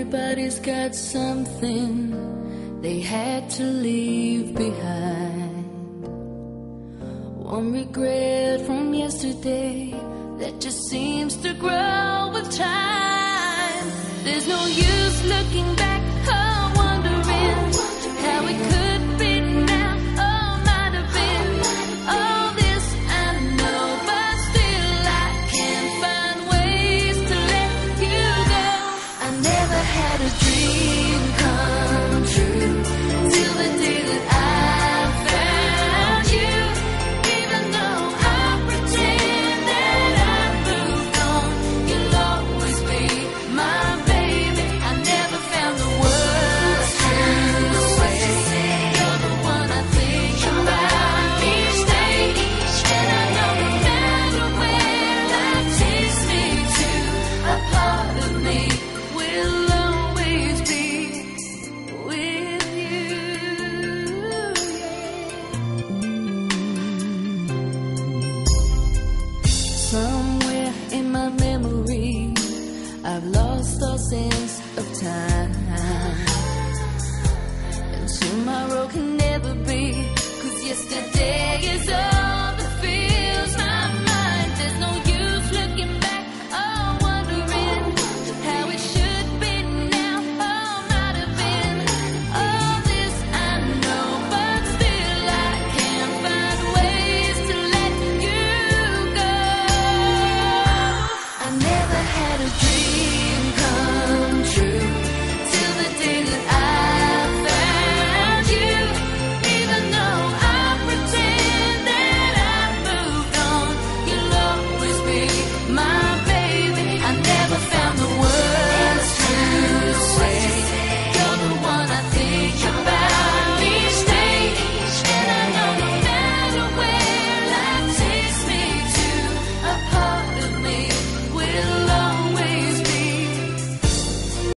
Everybody's got something they had to leave behind. One regret from yesterday that just seems to grow with time. There's no use looking back. time. And tomorrow can you.